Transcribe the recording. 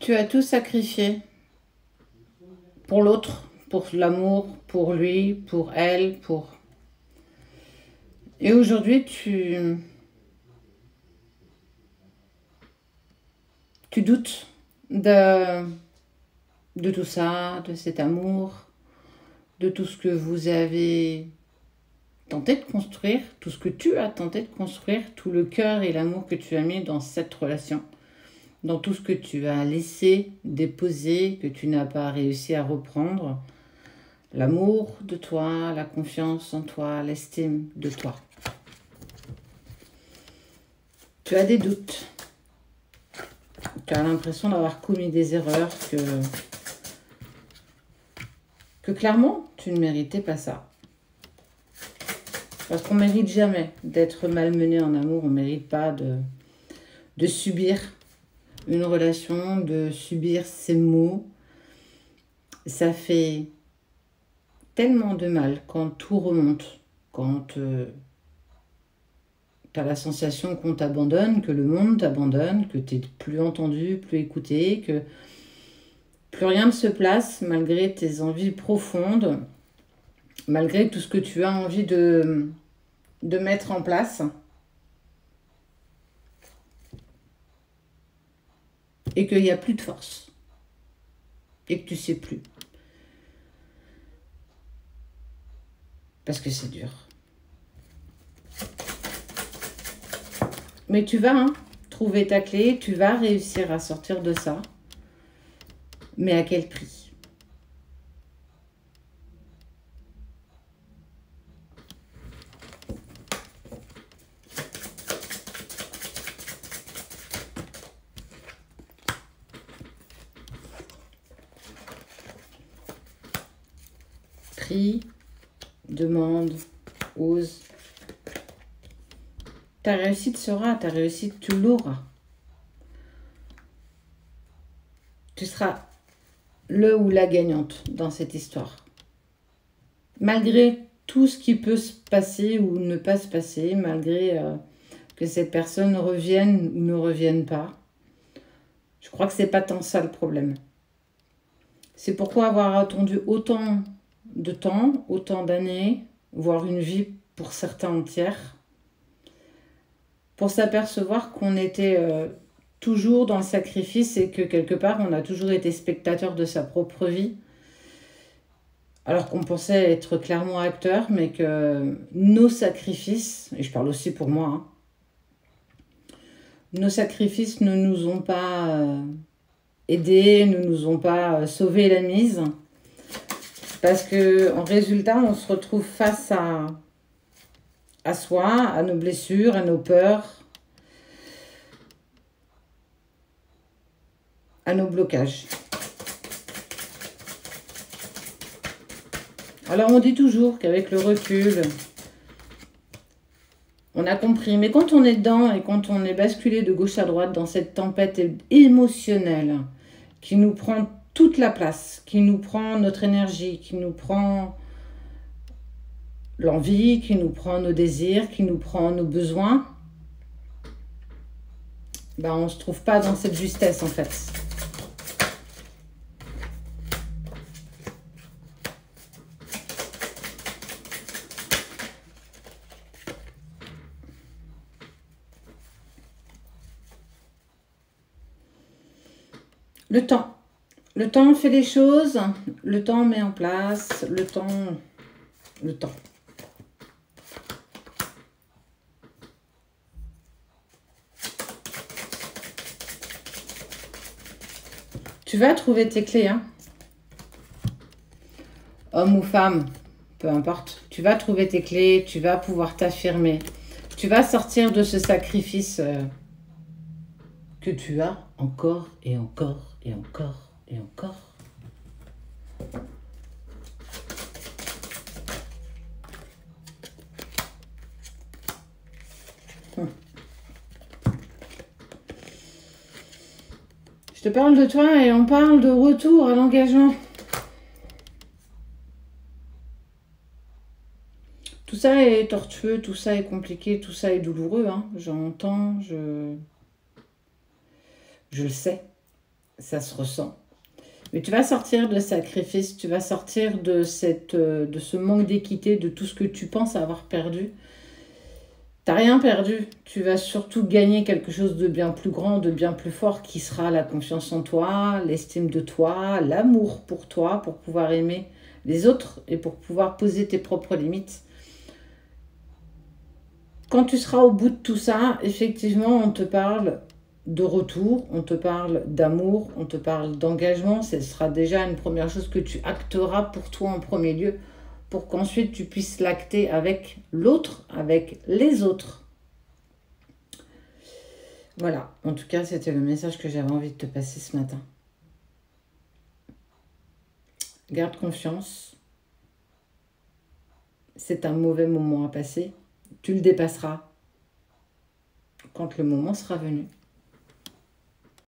Tu as tout sacrifié pour l'autre, pour l'amour, pour lui, pour elle, pour... Et aujourd'hui, tu... Tu doutes de, de tout ça, de cet amour, de tout ce que vous avez tenté de construire, tout ce que tu as tenté de construire, tout le cœur et l'amour que tu as mis dans cette relation dans tout ce que tu as laissé déposer, que tu n'as pas réussi à reprendre, l'amour de toi, la confiance en toi, l'estime de toi. Tu as des doutes. Tu as l'impression d'avoir commis des erreurs, que, que clairement, tu ne méritais pas ça. Parce qu'on ne mérite jamais d'être malmené en amour, on ne mérite pas de, subir une relation, de subir ces mots. Ça fait tellement de mal quand tout remonte, quand euh, tu as la sensation qu'on t'abandonne, que le monde t'abandonne, que tu n'es plus entendu, plus écouté, que plus rien ne se place malgré tes envies profondes, malgré tout ce que tu as envie de, de mettre en place. et qu'il n'y a plus de force et que tu sais plus. Parce que c'est dur. Mais tu vas hein, trouver ta clé, tu vas réussir à sortir de ça. Mais à quel prix? Demande, ose. Ta réussite sera, ta réussite, tu l'auras. Tu seras le ou la gagnante dans cette histoire. Malgré tout ce qui peut se passer ou ne pas se passer, malgré euh, que cette personne revienne ou ne revienne pas, je crois que c'est pas tant ça le problème. C'est pourquoi avoir attendu autant de temps, autant d'années, voire une vie pour certains entière, pour s'apercevoir qu'on était euh, toujours dans le sacrifice et que quelque part on a toujours été spectateur de sa propre vie, alors qu'on pensait être clairement acteur, mais que nos sacrifices, et je parle aussi pour moi, hein, nos sacrifices ne nous ont pas euh, aidés, ne nous ont pas euh, sauvé la mise parce que en résultat, on se retrouve face à, à soi, à nos blessures, à nos peurs, à nos blocages. Alors on dit toujours qu'avec le recul, on a compris. Mais quand on est dedans et quand on est basculé de gauche à droite dans cette tempête émotionnelle qui nous prend toute la place, qui nous prend notre énergie, qui nous prend l'envie, qui nous prend nos désirs, qui nous prend nos besoins, ben on ne se trouve pas dans cette justesse en fait. Le temps. Le temps fait les choses, le temps met en place, le temps... Le temps. Tu vas trouver tes clés, hein Homme ou femme, peu importe. Tu vas trouver tes clés, tu vas pouvoir t'affirmer. Tu vas sortir de ce sacrifice euh, que tu as encore et encore et encore et encore. Je te parle de toi et on parle de retour à l'engagement. Tout ça est tortueux, tout ça est compliqué, tout ça est douloureux. Hein. J'entends, je... Je le sais. Ça se ressent. Mais tu vas sortir de sacrifice, tu vas sortir de, euh, de ce manque d'équité, de tout ce que tu penses avoir perdu. T'as rien perdu. Tu vas surtout gagner quelque chose de bien plus grand, de bien plus fort, qui sera la confiance en toi, l'estime de toi, l'amour pour toi, pour pouvoir aimer les autres et pour pouvoir poser tes propres limites. Quand tu seras au bout de tout ça, effectivement, on te parle de retour, on te parle d'amour, on te parle d'engagement. Ce sera déjà une première chose que tu acteras pour toi en premier lieu, pour qu'ensuite tu puisses l'acter avec l'autre, avec les autres. Voilà, en tout cas, c'était le message que j'avais envie de te passer ce matin. Garde confiance. C'est un mauvais moment à passer. Tu le dépasseras quand le moment sera venu.